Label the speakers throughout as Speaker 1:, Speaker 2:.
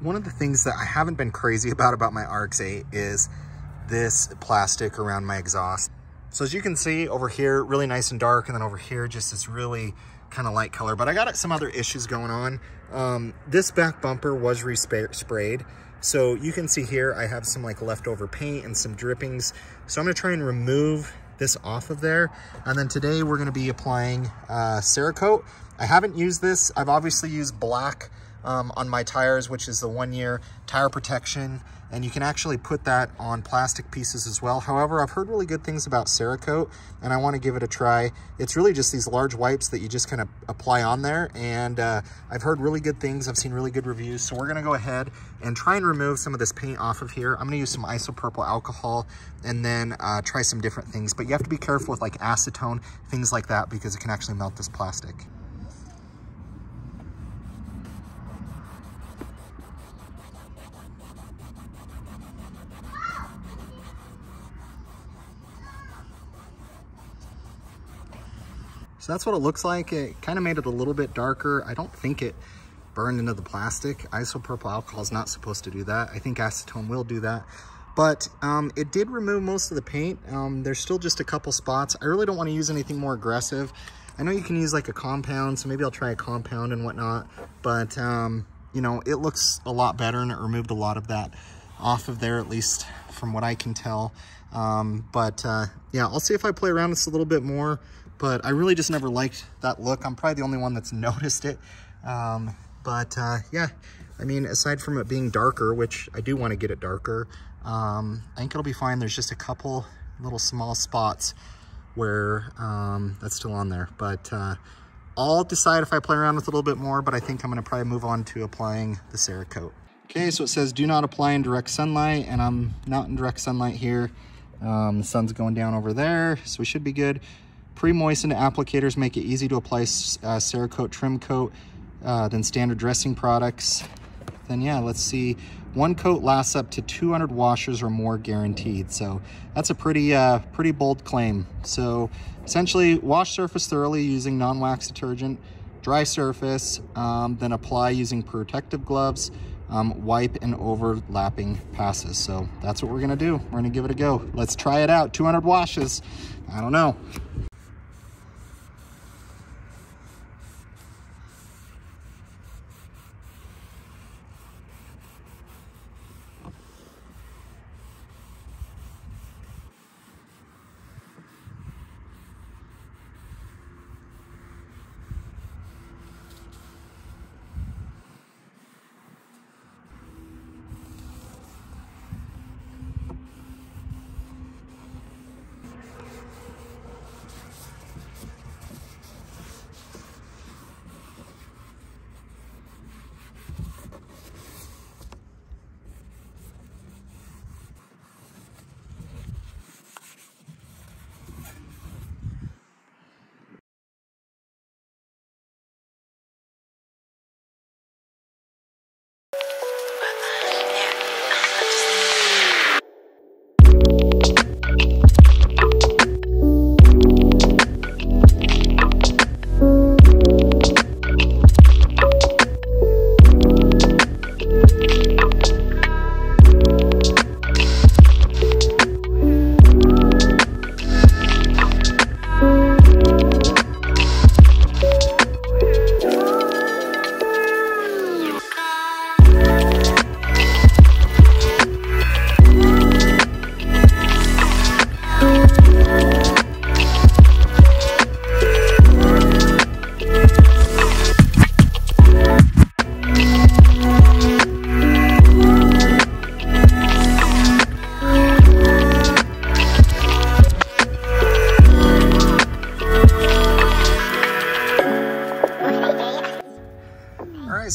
Speaker 1: one of the things that I haven't been crazy about about my RX-8 is this plastic around my exhaust. So as you can see over here, really nice and dark, and then over here, just this really kind of light color. But I got some other issues going on. Um, this back bumper was resprayed. So you can see here, I have some like leftover paint and some drippings. So I'm gonna try and remove this off of there. And then today we're gonna be applying uh, Cerakote. I haven't used this. I've obviously used black um, on my tires, which is the one year tire protection. And you can actually put that on plastic pieces as well. However, I've heard really good things about Cerakote and I wanna give it a try. It's really just these large wipes that you just kind of apply on there. And uh, I've heard really good things. I've seen really good reviews. So we're gonna go ahead and try and remove some of this paint off of here. I'm gonna use some isopropyl alcohol and then uh, try some different things. But you have to be careful with like acetone, things like that, because it can actually melt this plastic. So that's what it looks like. It kind of made it a little bit darker. I don't think it burned into the plastic. Isopropyl alcohol is not supposed to do that. I think acetone will do that. But um, it did remove most of the paint. Um, there's still just a couple spots. I really don't want to use anything more aggressive. I know you can use like a compound, so maybe I'll try a compound and whatnot. But, um, you know, it looks a lot better and it removed a lot of that off of there, at least from what I can tell. Um, but uh, yeah, I'll see if I play around this a little bit more but I really just never liked that look. I'm probably the only one that's noticed it. Um, but uh, yeah, I mean, aside from it being darker, which I do want to get it darker, um, I think it'll be fine. There's just a couple little small spots where um, that's still on there. But uh, I'll decide if I play around with it a little bit more, but I think I'm gonna probably move on to applying the Cerakote. Okay, so it says do not apply in direct sunlight, and I'm not in direct sunlight here. Um, the sun's going down over there, so we should be good. Pre-moistened applicators make it easy to apply uh, Cerakote trim coat uh, than standard dressing products. Then yeah, let's see. One coat lasts up to 200 washers or more guaranteed. So that's a pretty, uh, pretty bold claim. So essentially wash surface thoroughly using non-wax detergent, dry surface, um, then apply using protective gloves, um, wipe and overlapping passes. So that's what we're gonna do. We're gonna give it a go. Let's try it out. 200 washes. I don't know.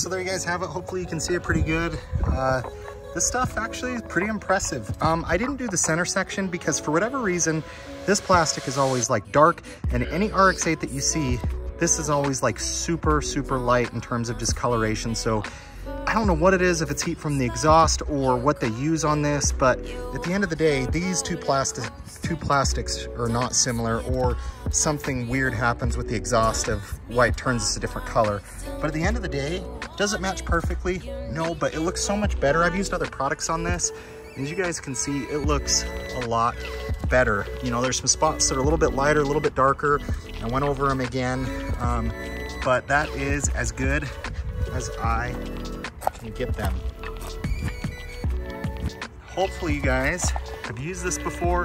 Speaker 1: So there you guys have it. Hopefully you can see it pretty good. Uh, this stuff actually is pretty impressive. Um, I didn't do the center section because for whatever reason, this plastic is always like dark and any RX-8 that you see, this is always like super, super light in terms of discoloration. So I don't know what it is, if it's heat from the exhaust or what they use on this, but at the end of the day, these two, two plastics are not similar or something weird happens with the exhaust of why it turns this a different color. But at the end of the day, Does it match perfectly? No, but it looks so much better. I've used other products on this. As you guys can see, it looks a lot better. You know, there's some spots that are a little bit lighter, a little bit darker. I went over them again, um, but that is as good as I can get them. Hopefully you guys have used this before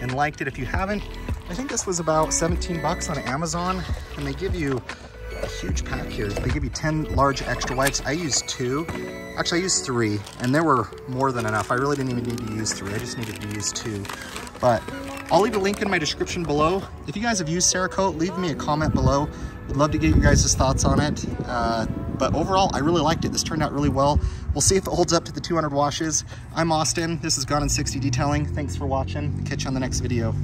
Speaker 1: and liked it. If you haven't, I think this was about 17 bucks on Amazon and they give you huge pack here. They give you 10 large extra wipes. I used two. Actually, I used three, and there were more than enough. I really didn't even need to use three. I just needed to use two. But I'll leave a link in my description below. If you guys have used Cerakote, leave me a comment below. I'd love to get you guys' thoughts on it. Uh, but overall, I really liked it. This turned out really well. We'll see if it holds up to the 200 washes. I'm Austin. This is Gone in 60 Detailing. Thanks for watching. Catch you on the next video.